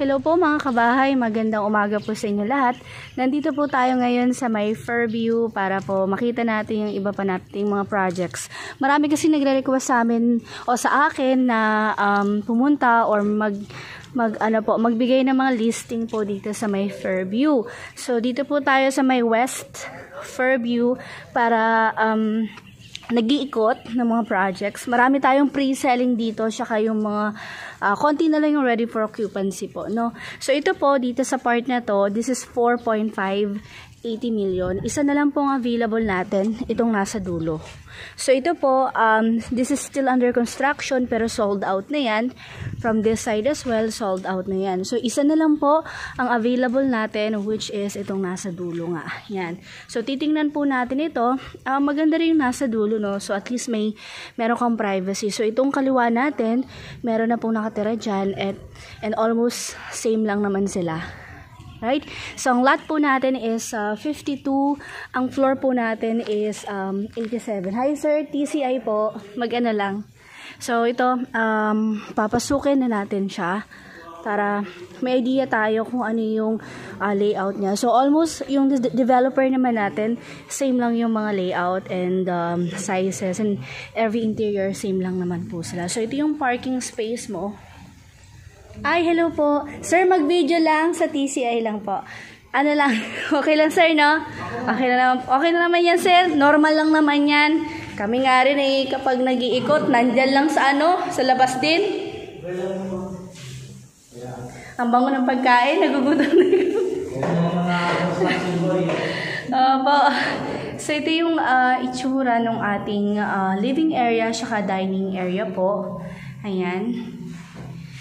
Hello po mga kabahay, magandang umaga po sa inyo lahat. Nandito po tayo ngayon sa may Fairview para po makita natin yung iba pa nating mga projects. Marami kasi nagre-request sa amin o sa akin na um, pumunta or mag mag ano po magbigay ng mga listing po dito sa may Fairview. So dito po tayo sa may West Fairview para um, nag-iikot ng mga projects. Marami tayong pre-selling dito, saka yung mga uh, konti na lang yung ready for occupancy po, no? So ito po dito sa part na to, this is 4.5 80 million. Isa na lang po ang available natin, itong nasa dulo. So ito po, um, this is still under construction pero sold out na yan. From this side as well, sold out na yan. So isa na lang po ang available natin which is itong nasa dulo nga. Yan. So titingnan po natin ito. Uh, maganda rin yung nasa dulo no. So at least may meron kang privacy. So itong kaliwa natin, meron na pong nakatira dyan at, and almost same lang naman sila. Right? So, ang lot po natin is uh, 52. Ang floor po natin is um, 87. Hi, sir. TCI po. Mag-ano lang. So, ito, um, papasukin na natin siya para may idea tayo kung ano yung uh, layout niya. So, almost yung de developer naman natin, same lang yung mga layout and um, sizes and every interior, same lang naman po sila. So, ito yung parking space mo. Ay, hello po. Sir, mag-video lang sa TCI lang po. Ano lang, okay lang sir, no? Okay na naman, okay na naman yan sir. Normal lang naman yan. Kami nga rin eh, kapag nag-iikot, nandyan lang sa ano, sa labas din. Ang bango ng pagkain, nagugutom na Opo. So, ito yung uh, itsura ng ating uh, living area, saka dining area po. Ayan.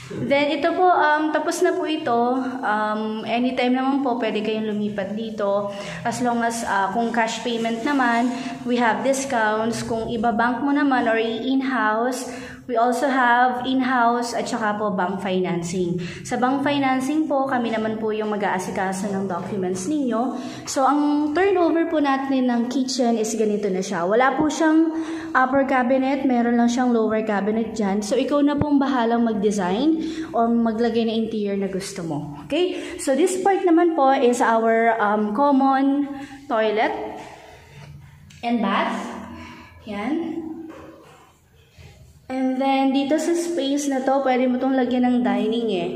Then, ito po, um, tapos na po ito. Um, anytime naman po, pwede kayong lumipat dito. As long as, uh, kung cash payment naman, we have discounts. Kung iba bank mo naman or in-house, we also have in-house at saka po bank financing. Sa bank financing po, kami naman po yung mag-aasikaso ng documents ninyo. So, ang turnover po natin ng kitchen is ganito na siya. Wala po siyang upper cabinet, meron lang siyang lower cabinet dyan. So, ikaw na pong bahalang mag-design or maglagay na interior na gusto mo. Okay? So, this part naman po is our um, common toilet and bath. Yan. Then, dito sa space na to, pwede mo itong lagyan ng dining eh.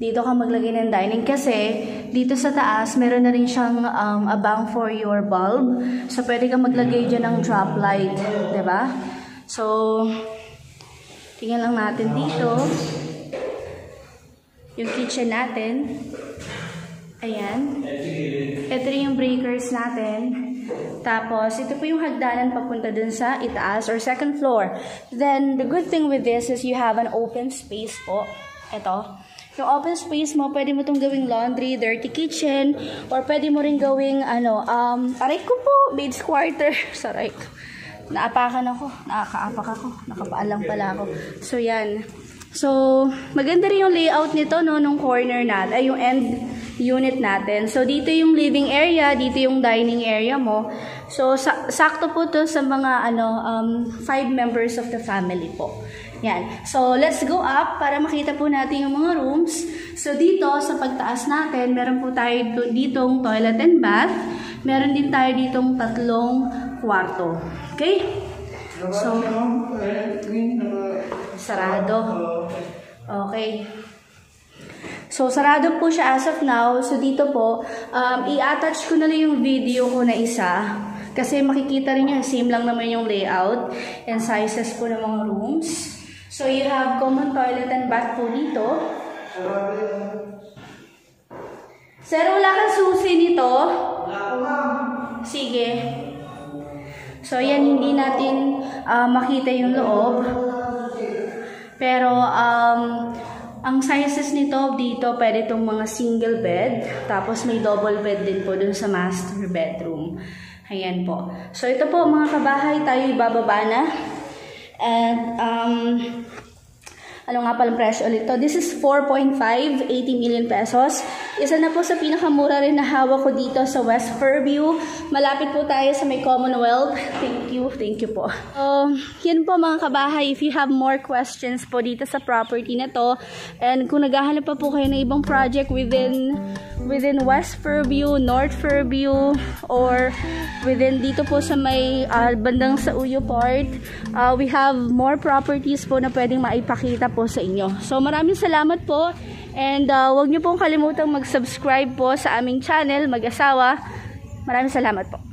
Dito ka maglagay ng dining kasi dito sa taas, meron na rin siyang um, abang for your bulb. So, pwede ka maglagay dyan ng drop light. ba? Diba? So, tingnan lang natin dito. Yung kitchen natin. Ayan. Ito yung breakers natin. Tapos, ito po yung hagdanan papunta dun sa itaas or second floor. Then, the good thing with this is you have an open space po. Ito. Yung open space mo, pwede mo itong gawing laundry, dirty kitchen, or pwede mo rin gawing, ano, um, aray ko po, maid's quarter. Saray ko. Naapakan ako. Nakakaapak ako. Nakapaalang pala ako. So, yan. So, maganda rin yung layout nito, no, nung corner natin, ay yung end unit natin. So, dito yung living area, dito yung dining area mo. So, sa sakto po to sa mga, ano, um, five members of the family po. Yan. So, let's go up para makita po natin yung mga rooms. So, dito sa pagtaas natin, meron po tayo ditong toilet and bath. Meron din tayo ditong tatlong kwarto. Okay? So, sarado. Okay. So, sarado po siya as of now. So, dito po, um, i-attach ko na lang yung video ko na isa. Kasi makikita rin yung same lang naman yung layout and sizes po ng mga rooms. So, you have common toilet and bath po dito. Sir, wala kang susi nito? Sige. So, yan, hindi natin uh, makita yung loob. Pero, um, ang sizes nito dito, pwede itong mga single bed. Tapos, may double bed din po dun sa master bedroom. Ayan po. So, ito po mga kabahay, tayo ibababa na. And, um, Ano nga palang presyo ulit to? This is 4.5, 80 million pesos. Isa na po sa pinakamura rin na hawak ko dito sa West Fairview. Malapit po tayo sa may Commonwealth. Thank you, thank you po. Um, yan po mga kabahay, if you have more questions po dito sa property na to, and kung naghahanap pa po kayo ng ibang project within within West Fairview, North Fairview, or within dito po sa may uh, bandang sa Uyo part, uh, we have more properties po na pwedeng maipakita po sa inyo. So maraming salamat po and uh, huwag niyo pong kalimutang mag-subscribe po sa aming channel, mag-asawa. Maraming salamat po.